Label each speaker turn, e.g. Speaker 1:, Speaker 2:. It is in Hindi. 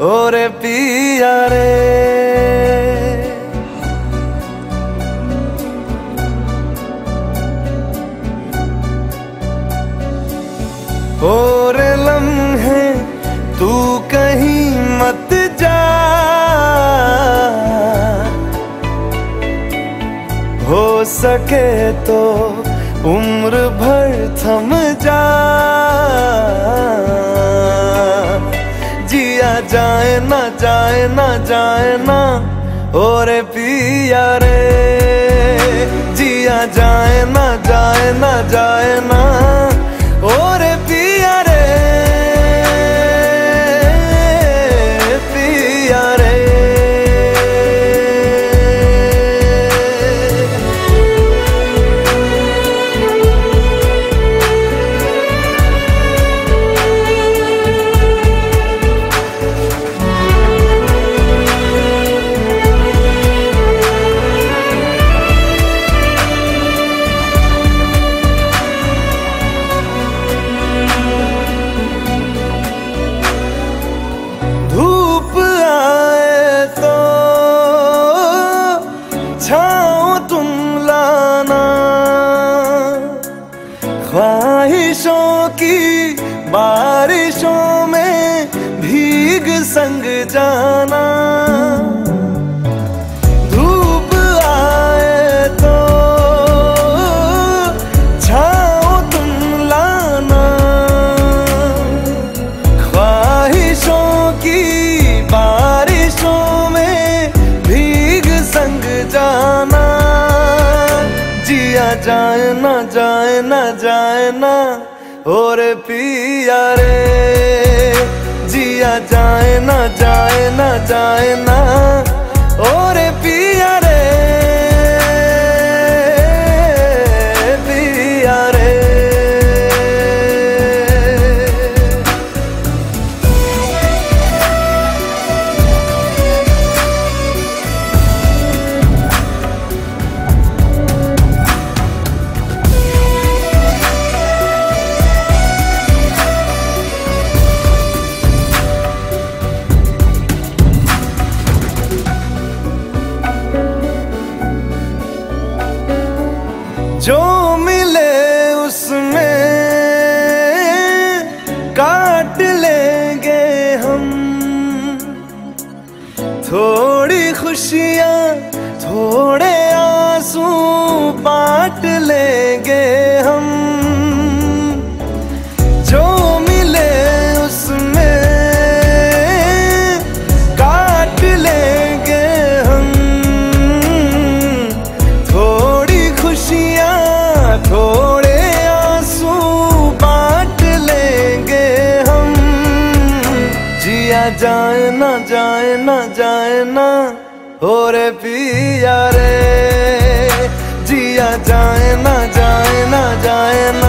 Speaker 1: और पिया रे। और लम्हे, तू कहीं मत जा। हो सके तो उम्र भर थम जा। जाए ना जाए ना जाए ना और पिया रे। जिया जाए ना जाए ना जाए ना ख्वाहिशों की, बारिशों में भीग संग जाना। धूप आए तो छाओ तुम लाना। ख्वाहिशों की, बारिशों में भीग संग जाना। जिया जाए जाए ना जाए ना और पिया रे। जिया जाए ना जाए ना जाए ना। जो मिले उसमें काट लेंगे हम। थोड़ी खुशियाँ थोड़े आँसू बांट लेंगे। जाए ना जाए ना जाए ना, हो रे पिया रे। जिया जाए ना जाए ना जाए ना